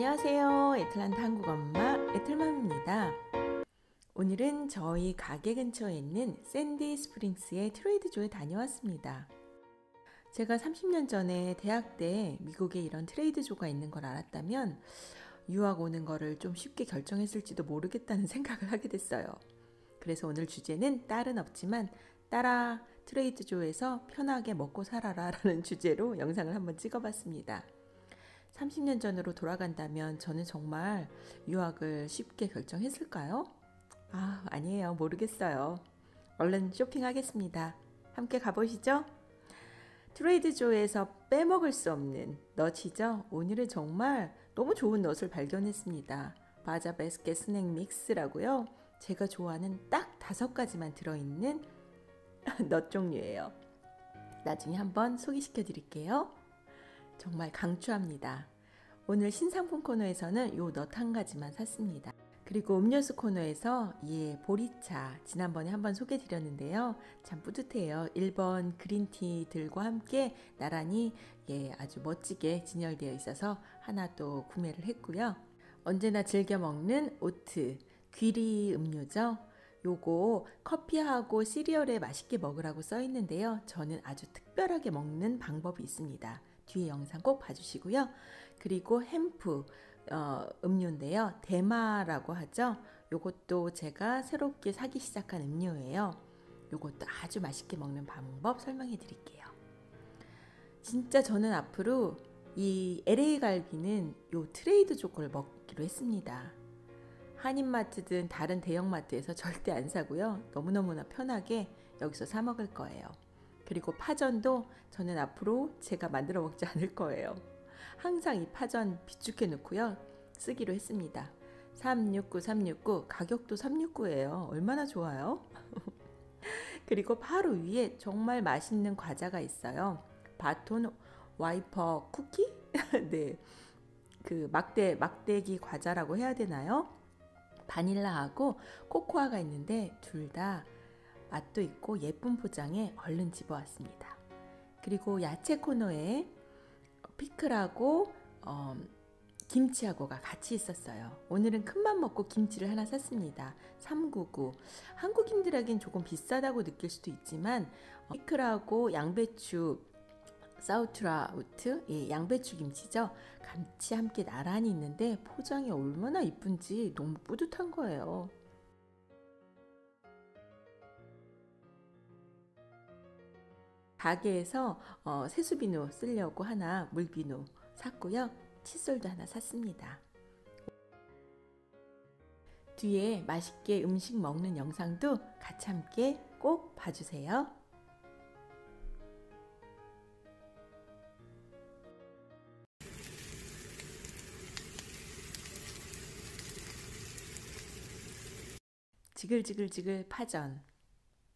안녕하세요. 애틀란타 한국 엄마 애틀맘입니다. 오늘은 저희 가게 근처에 있는 샌디 스프링스의 Trader Joe에 다녀왔습니다. 제가 30년 전에 대학 때 미국에 이런 Trader Joe가 있는 걸 알았다면 유학 오는 거를 좀 쉽게 결정했을지도 모르겠다는 생각을 하게 됐어요. 그래서 오늘 주제는 딸은 없지만 딸아 Trader Joe에서 편하게 먹고 살아라 라는 주제로 영상을 한번 찍어봤습니다. 30년 전으로 돌아간다면 저는 정말 유학을 쉽게 결정했을까요? 아, 아니에요. 모르겠어요. 얼른 쇼핑하겠습니다. 함께 가보시죠. 트레이드조에서 빼먹을 수 없는 넛이죠. 오늘은 정말 너무 좋은 넛을 발견했습니다. 바자 베스켓 스낵 믹스라고요. 제가 좋아하는 딱 다섯 가지만 들어있는 넛 종류예요. 나중에 한번 소개시켜 드릴게요. 정말 강추합니다. 오늘 신상품 코너에서는 요 넛 한 가지만 샀습니다. 그리고 음료수 코너에서 예, 보리차 지난번에 한번 소개해 드렸는데요. 참 뿌듯해요. 1번 그린티들과 함께 나란히 예, 아주 멋지게 진열되어 있어서 하나 또 구매를 했고요. 언제나 즐겨 먹는 오트 귀리 음료죠. 요거 커피하고 시리얼에 맛있게 먹으라고 써 있는데요. 저는 아주 특별하게 먹는 방법이 있습니다. 뒤에 영상 꼭 봐주시고요. 그리고 햄프 어, 음료인데요. 대마라고 하죠. 요것도 제가 새롭게 사기 시작한 음료예요. 요것도 아주 맛있게 먹는 방법 설명해 드릴게요. 진짜 저는 앞으로 이 LA 갈비는 요 트레이드 조걸 먹기로 했습니다. 한인마트든 다른 대형마트에서 절대 안 사고요. 너무너무나 편하게 여기서 사 먹을 거예요. 그리고 파전도 저는 앞으로 제가 만들어 먹지 않을 거예요. 항상 이 파전 비축해 놓고요. 쓰기로 했습니다. 369 369 가격도 369예요. 얼마나 좋아요? 그리고 바로 위에 정말 맛있는 과자가 있어요. 바톤 와이퍼 쿠키? 네. 그 막대 막대기 과자라고 해야 되나요? 바닐라하고 코코아가 있는데 둘 다 맛도 있고 예쁜 포장에 얼른 집어왔습니다. 그리고 야채 코너에 피클하고 어, 김치하고가 같이 있었어요. 오늘은 큰맘 먹고 김치를 하나 샀습니다. 399. 한국인들에겐 조금 비싸다고 느낄 수도 있지만 어, 피클하고 양배추 사우트라우트 예, 양배추 김치죠. 같이 함께 나란히 있는데 포장이 얼마나 이쁜지 너무 뿌듯한 거예요. 가게에서 어, 세수비누 쓰려고 하나 물비누 샀고요. 칫솔도 하나 샀습니다. 뒤에 맛있게 음식 먹는 영상도 같이 함께 꼭 봐주세요. 지글지글지글 파전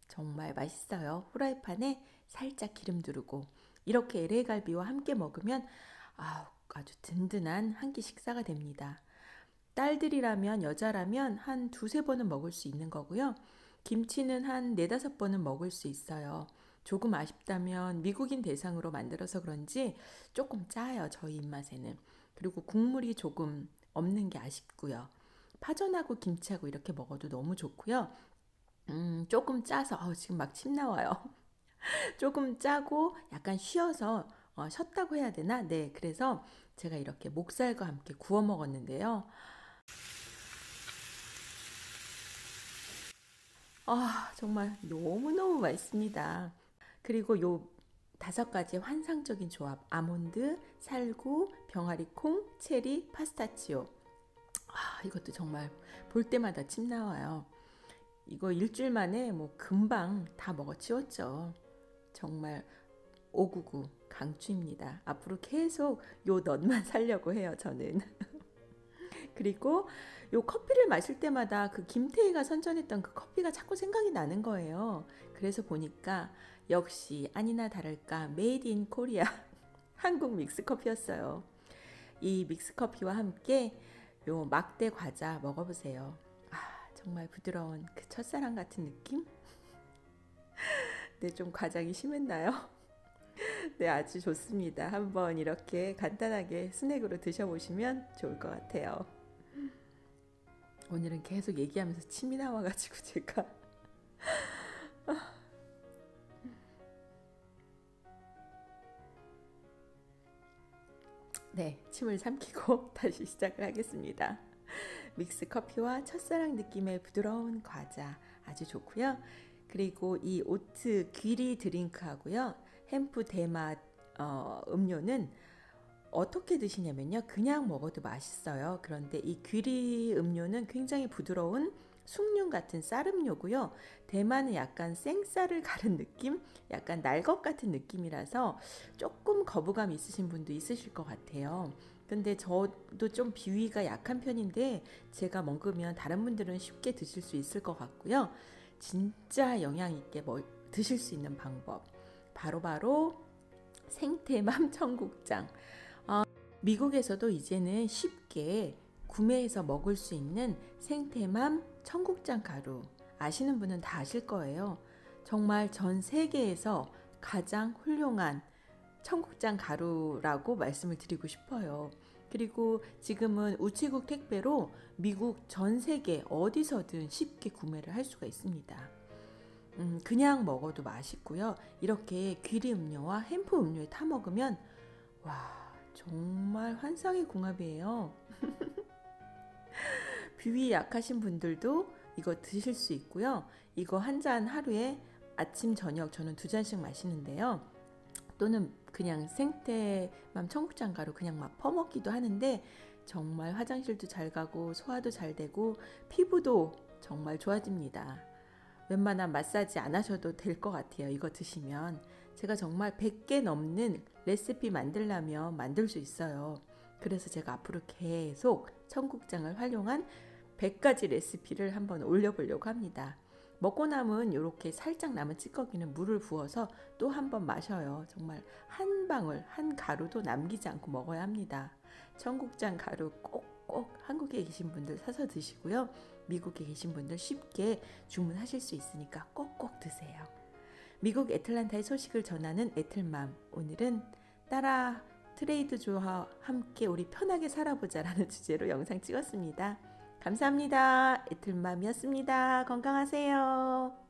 정말 맛있어요. 후라이팬에 살짝 기름 두르고 이렇게 LA 갈비와 함께 먹으면 아우 아주 든든한 한 끼 식사가 됩니다. 딸들이라면 여자라면 한 두세 번은 먹을 수 있는 거고요. 김치는 한 네다섯 번은 먹을 수 있어요. 조금 아쉽다면 미국인 대상으로 만들어서 그런지 조금 짜요. 저희 입맛에는. 그리고 국물이 조금 없는 게 아쉽고요. 파전하고 김치하고 이렇게 먹어도 너무 좋고요. 음, 조금 짜서, 어, 지금 막 침 나와요. 조금 짜고 약간 쉬어서 어, 쉬었다고 해야 되나? 네, 그래서 제가 이렇게 목살과 함께 구워 먹었는데요. 아, 정말 너무너무 맛있습니다. 그리고 요 다섯 가지 환상적인 조합. 아몬드, 살구, 병아리 콩, 체리, 파스타치오. 아, 이것도 정말 볼 때마다 침 나와요. 이거 일주일 만에 뭐 금방 다 먹어치웠죠. 정말 599 강추입니다. 앞으로 계속 요 nut만 살려고 해요, 저는. 그리고 요 커피를 마실 때마다 그 김태희가 선전했던 그 커피가 자꾸 생각이 나는 거예요. 그래서 보니까 역시 아니나 다를까 made in Korea 한국 믹스 커피였어요. 이 믹스 커피와 함께 요 막대 과자 먹어보세요. 아, 정말 부드러운 그 첫사랑 같은 느낌? 네, 좀 과장이 심했나요? 네, 아주 좋습니다. 한번 이렇게 간단하게 스낵으로 드셔보시면 좋을 것 같아요. 오늘은 계속 얘기하면서 침이 나와가지고 제가 네, 침을 삼키고 다시 시작을 하겠습니다. 믹스 커피와 첫사랑 느낌의 부드러운 과자 아주 좋고요. 그리고 이 oat 귀리 드링크하고요. hemp 대마 어, 음료는 어떻게 드시냐면요. 그냥 먹어도 맛있어요. 그런데 이 귀리 음료는 굉장히 부드러운 숭늉 같은 쌀음료고요. 대마는 약간 생쌀을 가른 느낌, 약간 날것 같은 느낌이라서 조금 거부감 있으신 분도 있으실 것 같아요. 근데 저도 좀 비위가 약한 편인데 제가 먹으면 다른 분들은 쉽게 드실 수 있을 것 같고요. 진짜 영양 있게 뭐 드실 수 있는 방법 바로바로 바로 생태맘 청국장. 어, 미국에서도 이제는 쉽게 구매해서 먹을 수 있는 생태맘 청국장 가루 아시는 분은 다 아실 거예요. 정말 전 세계에서 가장 훌륭한 청국장 가루라고 말씀을 드리고 싶어요. 그리고 지금은 우체국 택배로 미국 전 세계 어디서든 쉽게 구매를 할 수가 있습니다. 음, 그냥 먹어도 맛있고요. 이렇게 귀리 음료와 햄프 음료에 타 먹으면 와 정말 환상의 궁합이에요. 비위 약하신 분들도 이거 드실 수 있고요. 이거 한 잔 하루에 아침 저녁 저는 두 잔씩 마시는데요. 또는 그냥 생태맘 청국장 가루 그냥 막 퍼먹기도 하는데 정말 화장실도 잘 가고 소화도 잘 되고 피부도 정말 좋아집니다. 웬만한 마사지 안 하셔도 될 것 같아요. 이거 드시면 제가 정말 100개 넘는 레시피 만들려면 만들 수 있어요. 그래서 제가 앞으로 계속 청국장을 활용한 100가지 레시피를 한번 올려보려고 합니다. 먹고 남은 이렇게 살짝 남은 찌꺼기는 물을 부어서 또 한 번 마셔요. 정말 한 방울, 한 가루도 남기지 않고 먹어야 합니다. 청국장 가루 꼭꼭 한국에 계신 분들 사서 드시고요. 미국에 계신 분들 쉽게 주문하실 수 있으니까 꼭꼭 드세요. 미국 애틀란타의 소식을 전하는 애틀맘. 오늘은 따라 트레이드조와 함께 우리 편하게 살아보자라는 주제로 영상 찍었습니다. 감사합니다. 애틀맘이었습니다. 건강하세요.